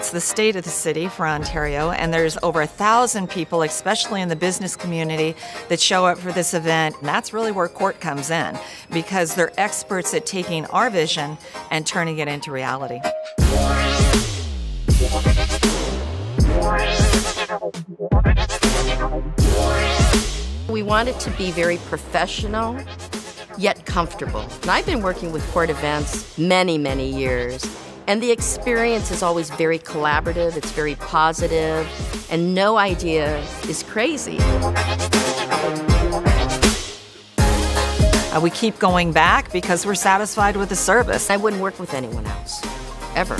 It's the state of the city for Ontario, and there's over a thousand people, especially in the business community, that show up for this event. And that's really where CORT comes in because they're experts at taking our vision and turning it into reality. We want it to be very professional, yet comfortable. And I've been working with CORT events many, many years, and the experience is always very collaborative, it's very positive, and no idea is crazy. Uh, we keep going back because we're satisfied with the service. I wouldn't work with anyone else, ever.